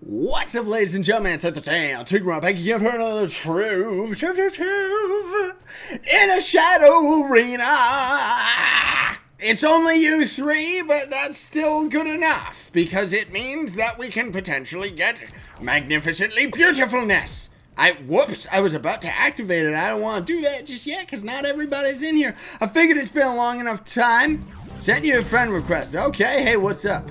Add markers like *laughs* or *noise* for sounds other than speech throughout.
What's up, ladies and gentlemen? It's at the tail. Tigger back again for another truth, truth, truth, truth in a shadow arena. It's only you three, but that's still good enough because it means that we can potentially get magnificently beautifulness. I whoops, I was about to activate it. I don't want to do that just yet because not everybody's in here. I figured it's been a long enough time. Sent you a friend request. Okay, hey, what's up?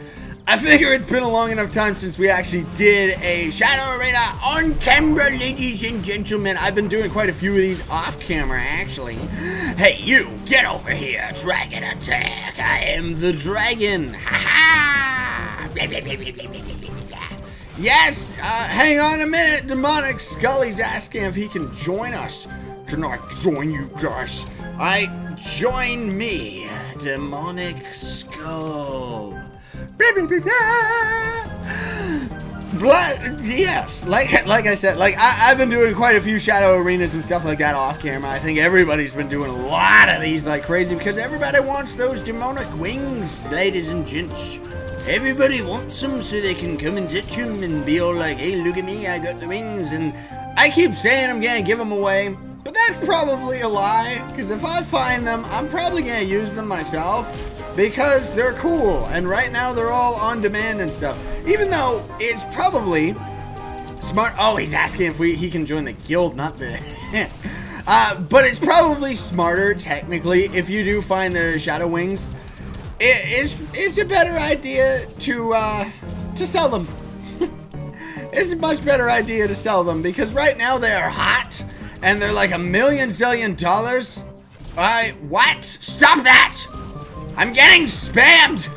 I figure it's been a long enough time since we actually did a Shadow Arena on camera, ladies and gentlemen. I've been doing quite a few of these off camera, actually. Hey, you, get over here. Dragon attack. I am the dragon. Ha ha! Yes, uh, hang on a minute. Demonic Scully's asking if he can join us. Can I join you guys? I join me, Demonic Skull. Blood, yes. Like like I said, like I, have been doing quite a few shadow arenas and stuff like that off camera. I think everybody's been doing a lot of these like crazy because everybody wants those demonic wings, ladies and gents. Everybody wants them so they can come and touch them and be all like, hey, look at me, I got the wings. And I keep saying I'm gonna give them away, but that's probably a lie because if I find them, I'm probably gonna use them myself because they're cool and right now they're all on demand and stuff. Even though it's probably smart oh he's asking if we he can join the guild not the *laughs* uh, but it's probably smarter technically if you do find the shadow wings. It, it's it's a better idea to uh, to sell them. *laughs* It's a much better idea to sell them because right now they are hot and they're like a million zillion dollars. I what? Stop that I'm getting spammed!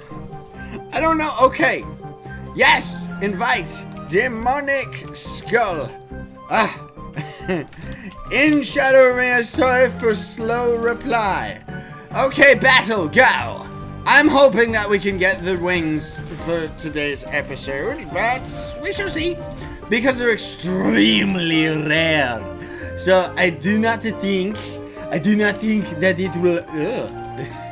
I don't know. Okay. Yes, invite Demonic Skull. Ah. *laughs* In Shadow Arena, sorry for slow reply. Okay, battle, go! I'm hoping that we can get the wings for today's episode, but we shall see. Because they're extremely rare. So I do not think, I do not think that it will, ugh. *laughs*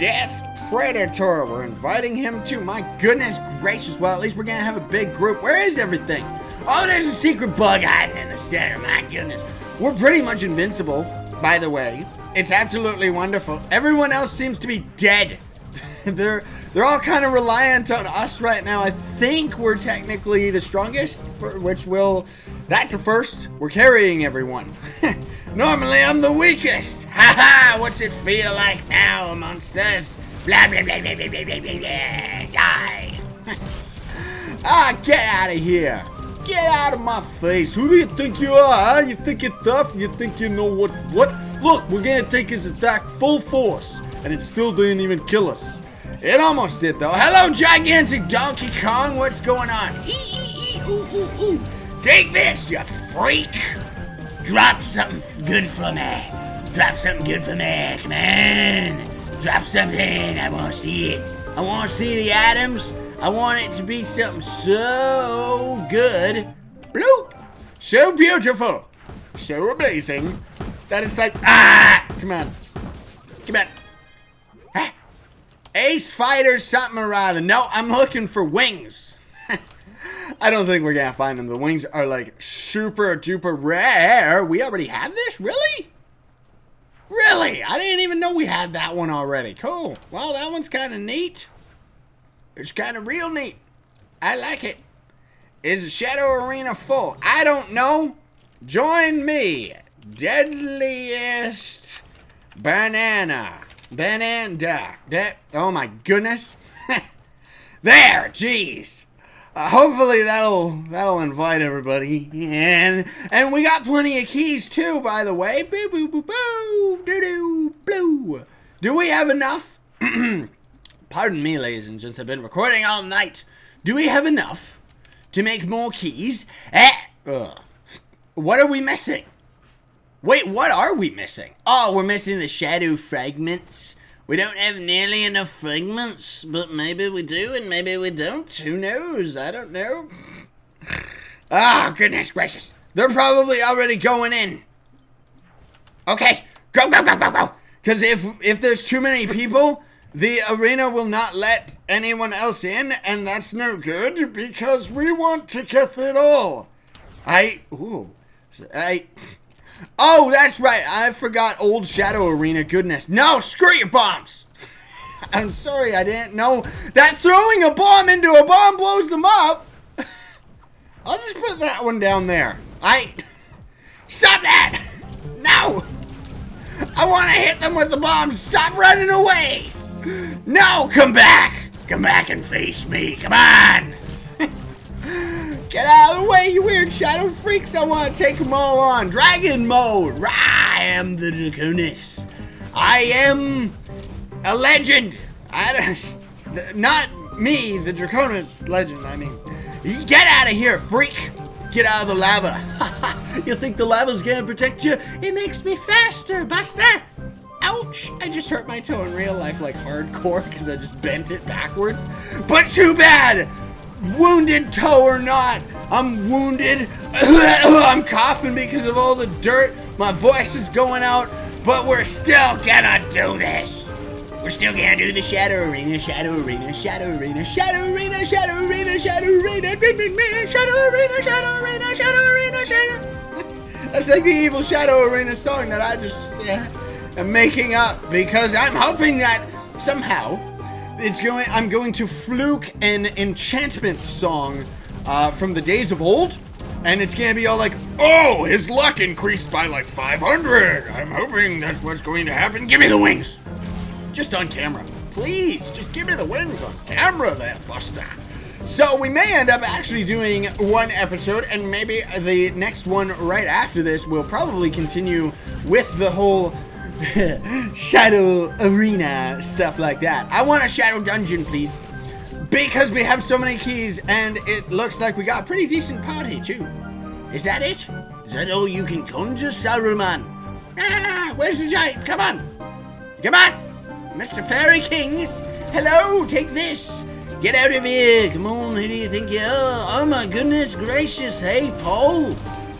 Death Predator. We're inviting him to. My goodness gracious. Well, at least we're to have a big group. Where is everything? Oh, there's a secret bug hiding in the center. My goodness. We're pretty much invincible, by the way. It's absolutely wonderful. Everyone else seems to be dead. *laughs* they're they're all kind of reliant on us right now. I think we're technically the strongest, for, which will that's a first. We're carrying everyone. *laughs* Normally I'm the weakest. *laughs* Ha ha! What's it feel like now, monsters? Blah blah blah blah blah blah blah blah. blah. Die. *laughs* ah, get out of here. Get out of my face. Who do you think you are, huh? You think you're tough? You think you know what? What? Look, we're gonna take his attack full force, and it still didn't even kill us. It almost did, though. Hello, gigantic Donkey Kong. What's going on? Ee, ee, ee, ooh, ooh, ooh. Take this, you freak. Drop something good for me. Drop something good for me. Come on. Drop something. I want to see it. I want to see the atoms. I want it to be something so good. Bloop. So beautiful. So amazing. That it's like, ah! Come on. Come on. Ace Fighter something or other. No, I'm looking for wings. I don't think we're gonna find them. The wings are like super duper rare. We already have this? Really? Really? I didn't even know we had that one already. Cool. Well, that one's kind of neat. It's kind of real neat. I like it. Is Shadow Arena full? I don't know. Join me. Deadliest banana. Banana. That, oh my goodness. *laughs* there, jeez. Uh, hopefully that'll that'll invite everybody, and and we got plenty of keys too. By the way, boo boo boo boo doo doo blue. Do we have enough? *clears throat* Pardon me, ladies and gents. I've been recording all night. Do we have enough to make more keys? Eh. What are we missing? Wait, what are we missing? Oh, we're missing the shadow fragments. We don't have nearly enough fragments, but maybe we do and maybe we don't. Who knows? I don't know. Oh, *sighs* goodness gracious. They're probably already going in. Okay, go, go, go, go, go. Because if, if there's too many people, the arena will not let anyone else in, and that's no good because we want to get it all. I, ooh, I, oh, that's right. I forgot old Shadow Arena. Goodness. No, screw your bombs. *laughs* I'm sorry, I didn't know that throwing a bomb into a bomb blows them up. *laughs* I'll just put that one down there. I, *laughs* stop that. No. I want to hit them with the bomb. Stop running away. No, come back. Come back and face me. Come on. Get out of the way, you weird shadow freaks. I want to take them all on. Dragon mode. I am the Draconis. I am a legend. I don't, *laughs* not me, the Draconis legend, I mean. Get out of here, freak. Get out of the lava. *laughs* you think the lava's gonna protect you? It makes me faster, Buster. Ouch! I just hurt my toe in real life like hardcore because I just bent it backwards. But too bad! Wounded toe or not, I'm wounded. *coughs* I'm coughing because of all the dirt. My voice is going out, but we're still gonna do this. We're still gonna do the Shadow Arena, Shadow Arena, Shadow Arena, Shadow Arena, Shadow Arena, Shadow Arena, Shadow Arena, Shadow Arena, Shadow Arena, Shadow. *laughs* That's like the evil Shadow Arena song that I just am making up because I'm hoping that somehow it's going. I'm going to fluke an enchantment song uh, from the days of old. And it's gonna be all like, oh, his luck increased by like 500. I'm hoping that's what's going to happen. Give me the wings. Just on camera. Please, just give me the wings on camera there, Buster. So we may end up actually doing one episode, and maybe the next one right after this will probably continue with the whole *laughs* shadow arena stuff like that. I want a shadow dungeon, please. Because we have so many keys, and it looks like we got a pretty decent party, too. Is that it? Is that all you can conjure, Saruman? Ah, where's the giant? Come on! Come on! Mr. Fairy King! Hello, take this! Get out of here! Come on, who do you think you are? Oh my goodness gracious, hey, Paul!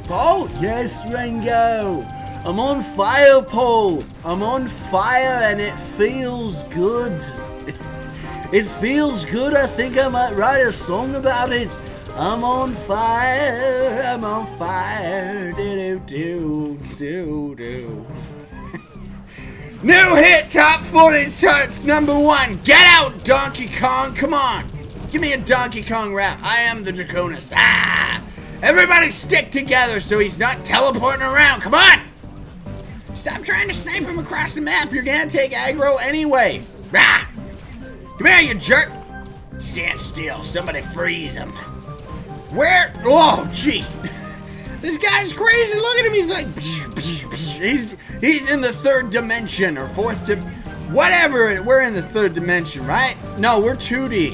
Paul? Yes, Rango! I'm on fire, Paul! I'm on fire and it feels good! *laughs* it feels good, I think I might write a song about it! I'm on fire, I'm on fire, do do do do do. *laughs* New hit top 40 charts number one. Get out, Donkey Kong. Come on. Give me a Donkey Kong rap. I am the Draconis. Ah! Everybody stick together so he's not teleporting around. Come on! Stop trying to snipe him across the map. You're gonna take aggro anyway. Ah! Come here, you jerk. Stand still. Somebody freeze him. Where? Oh, jeez. *laughs* This guy's crazy. Look at him. He's like, he's he's in the third dimension or fourth dim, whatever. We're in the third dimension, right? No, we're 2D.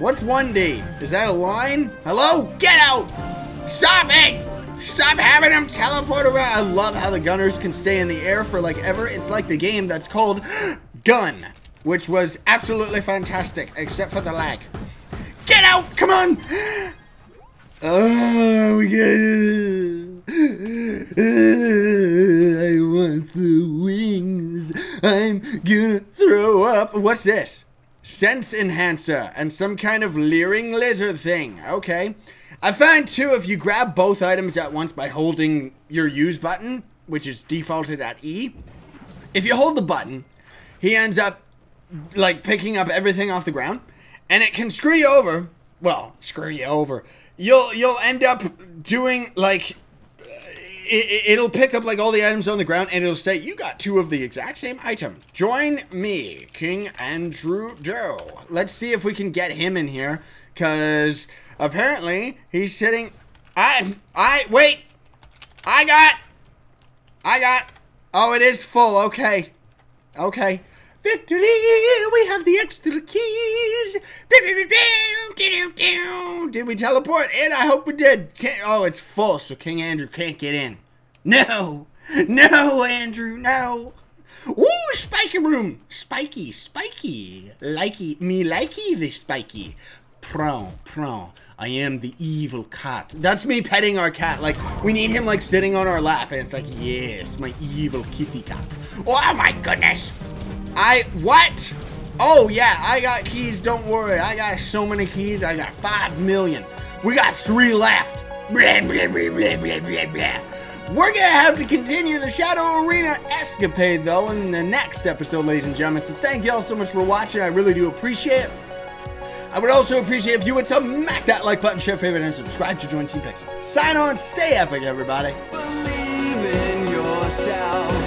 What's 1D? Is that a line? Hello? Get out! Stop it! Stop having him teleport around. I love how the gunners can stay in the air for like ever. It's like the game that's called Gun, which was absolutely fantastic, except for the lag. Get out! Come on! Oh, we get it. I want the wings. I'm gonna throw up. What's this? Sense enhancer and some kind of leering lizard thing. Okay. I find too if you grab both items at once by holding your use button, which is defaulted at E, if you hold the button, he ends up like picking up everything off the ground and it can screw you over. Well, screw you over. You'll you'll end up doing like uh, it, will pick up like all the items on the ground and it'll say you got two of the exact same item. Join me king andrew doe. Let's see if we can get him in here because apparently he's sitting i i wait i got i got oh it is full okay okay Victory! We have the extra keys! Did we teleport in? I hope we did. Can't, oh, it's full, so King Andrew can't get in. No! No, Andrew, no! Ooh, spiky room! Spiky, spiky. Likey, me likey the spiky. Prawn, prawn. I am the evil cat. That's me petting our cat. Like, we need him, like, sitting on our lap. And it's like, yes, my evil kitty cat. Oh, my goodness! I what? Oh yeah, I got keys. Don't worry, I got so many keys. I got five million. We got three left. Blah, blah, blah. We're gonna have to continue the Shadow Arena escapade though in the next episode, ladies and gentlemen. So thank you all so much for watching. I really do appreciate it. I would also appreciate if you would smack that like button, share, favorite, and subscribe to join Team Pixel. Sign on, stay epic, everybody. Believe in yourself.